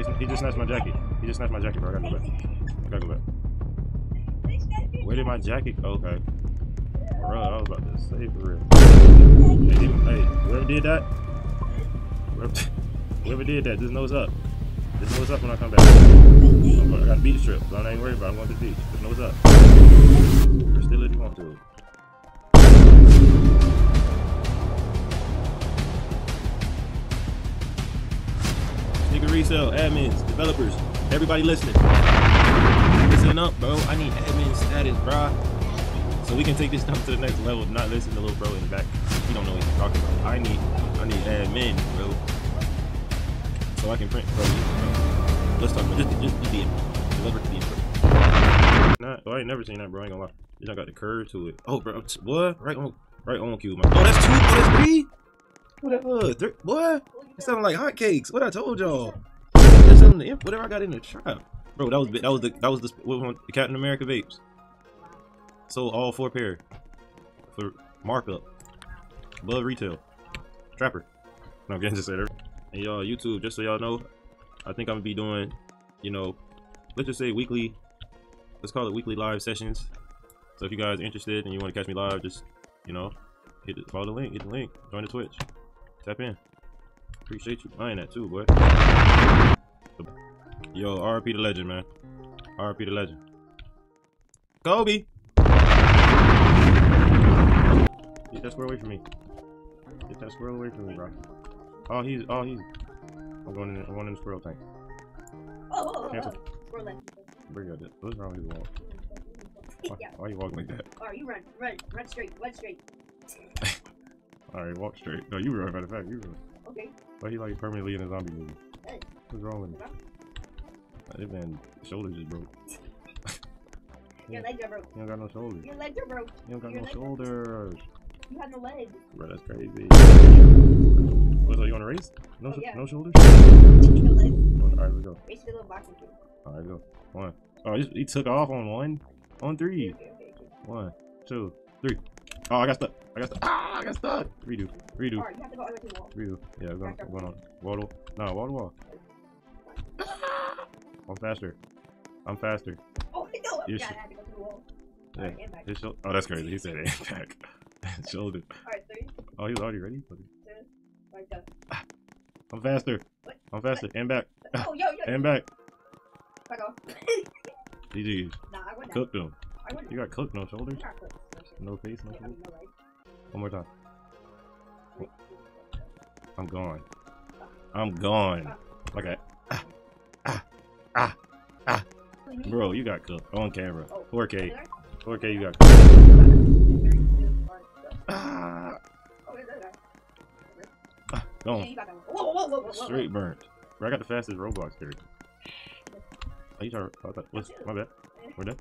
bro. He, just snatched my jacket. He just snatched my jacket, bro. I gotta go back. I gotta go back. Where did my jacket go? Okay. Bro, I was about to say for real. Hey, hey, whoever did that, whoever, did that, just knows up. Just knows up when I come back. I got a beach trip, so I ain't worried about it. I'm going to the beach. Just knows up. Or still if you want. Admins, developers, everybody listening. Listen up, bro. I need admin status, bro. So we can take this stuff to the next level. Not listen to little bro in the back. He don't know what he's talking about. I need, I need admin, bro. So I can print, bro. Let's talk about just, just, the deliver to the intro. Nah, oh, I ain't never seen that, bro. I ain't gonna lie. You know, got the curve to it. Oh, bro, what? Right on, right on cue. Oh, that's two. That's three. What? Three, what? It sounded like hotcakes. What I told y'all. That's something. the- Whatever I got in the trap, bro. That was that was the that was the, what the Captain America vapes. So all four pair for markup, above retail, trapper. No, getting just said it. And y'all, YouTube, just so y'all know, I think I'm gonna be doing, you know, let's just say weekly. Let's call it weekly live sessions. So if you guys are interested and you want to catch me live, just you know, hit the, follow the link, hit the link, join the Twitch, tap in. Appreciate you buying that too, boy. Yo, RP the legend, man. RP the legend. Kobe. Get that squirrel away from me. Get that squirrel away from me, bro. Oh, he's. Oh, he's. I'm going in. I'm going in the squirrel tank. Oh, oh, oh, Cancel. oh. Left. Bring out that. What's wrong with his wall? Why, yeah. why you walking like that? Alright, you run, run, run straight, run straight. All right, walk straight. No, you run. Matter of fact, you run. Okay. Why he like permanently in a zombie movie? Hey. What's wrong with him? That man, shoulders just broke. Your Yeah. legs are broke. He don't got no shoulders. Your legs are broke. He don't got Your no shoulders. You have no legs. Bro, that's crazy. What's up? You want to race? No, Oh, sh- yeah. no shoulders. no legs. All right, let's go. Race to the little boxing kid. All right, go. One. Oh, he, he took off on one. On three. Okay, okay, okay. One, two, three. Oh, I got stuck. I got stuck. Ah, I got stuck. Redo. Redo. Alright, you have to go over to the wall. Redo. Yeah, I'm going, I'm going on. Wall to No, wall to wall. I'm faster. I'm faster. Oh, no! You yeah, should- I have to go to the wall. Yeah. Back. His shou- oh, that's crazy. He said impact. Shoulder. Alright, three, Oh, he was already ready. two, alright, go. I'm faster. What? I'm faster. And back. Oh, yo, yo, And back. back off. GG. Nah, I wouldn't. Cooked him. I wouldn't. You got cooked, no shoulders. Not cooked. No face, no Yeah, I mean, no legs. One more time. I'm gone. I'm gone. Ah. Like a ah, ah. Bro, you got cooked on camera. Oh, 4K. 4K, you got cooked. Three, two, one, go. Ah, Oh, there's that guy. ah, gone. Straight burnt. Bro, I got the fastest Roblox character. Oh, you trying to, I what's, my bad. We're done.